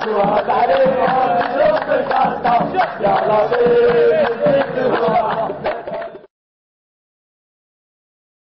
是我在为我们的歌唱到天亮要告别这个世